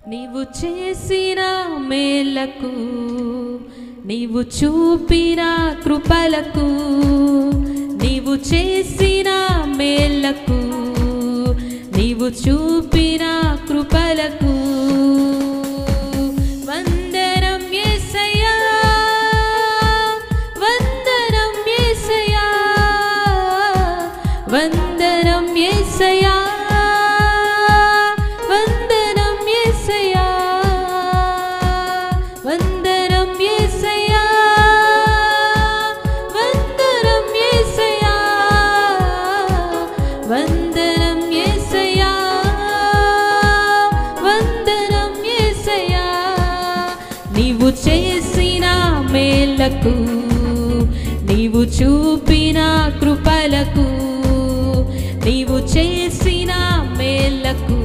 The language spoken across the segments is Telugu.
నీవు చేసిన మేలకు నీవు చూపిన కృపలకు నీవు చేసిన మేలకు నీవు చూపిన కృపలకు. వందనం యేసయ్యా వందనం యేసయ్యా వందనం యేసయ్యా మేలకు నీవు చూపిన కృపలకు నీవు చేసిన మేలకు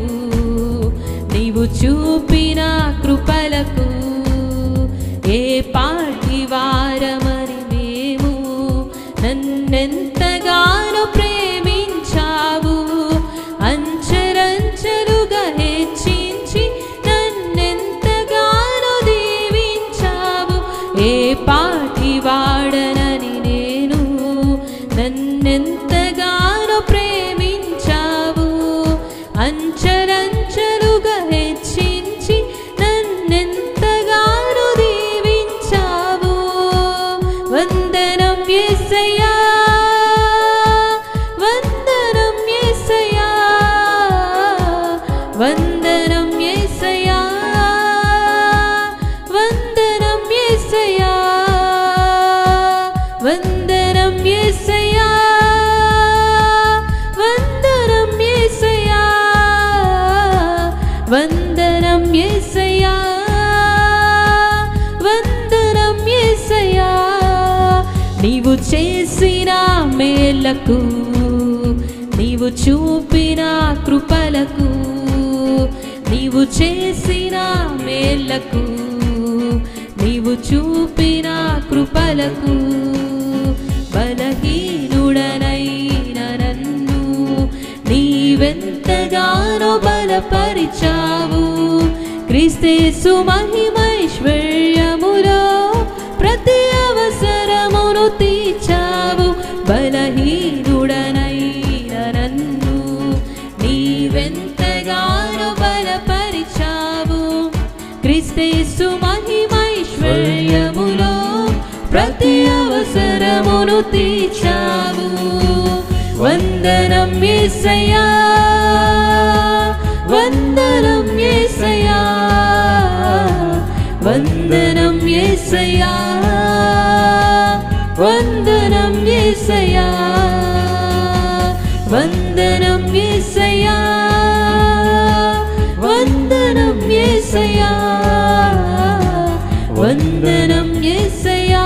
నీవు చూపిన కృపలకు ఏ పాటి వారమని మేము నన్నెంతగానో ప్రేమించావు. అంచరంచలుగా హెచ్చించి నన్నెంతగానో దీవించావు. ఏ పా వాడనని నేను. నన్నెంతగానో ప్రేమించావు. అంచరంచలుగా హెచ్చించి నన్నెంతగానో దీవించావు. వందనం యేసయ్యా వందనం యేసయ్యా వంద వందనం యేసయ్యా వందనం యేసయ్యా నీవు చేసిన మేలకు నీవు చూపిన కృపలకు నీవు చేసిన మేలకు నీవు చూపిన కృపలకు నీవెంతగానో క్రీస్తేసు మహిమైశ్వర్యములో ప్రతి అవసరమును తీర్చావు. బలహీనుడనైన నన్ను నీవెంతగానో బలపరిచావు. క్రీస్తేసు మహిమైశ్వర్యములో ప్రతి అవసరమును తీర్చావు. వందనం యేసయ్యా వందనం వందనం యేసయ్యా వందనం యేసయ్యా వందనం యేసయ్యా వందనం యేసయ్యా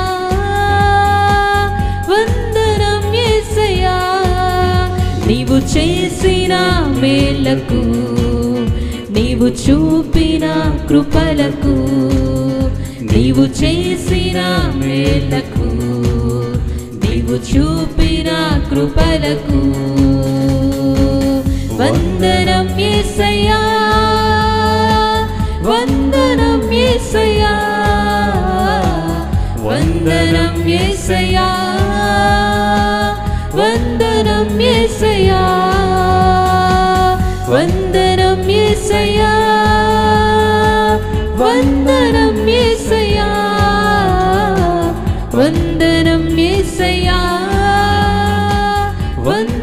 వందనం యేసయ్యా నీవు చేసిన మేలకు నీవు చూపిన కృపలకు నీవు చేసిన మేలకు నీవు చూపిన కృపలకు. వందనం ఏసయ్యా వందనం ఏసయ్యా వందనం ఏసయ్యా వందనం ఏసయ్యా వందనం ఏసయ్యా. வந்தனம் ஏசையா வந்தனம் ஏசையா வந்த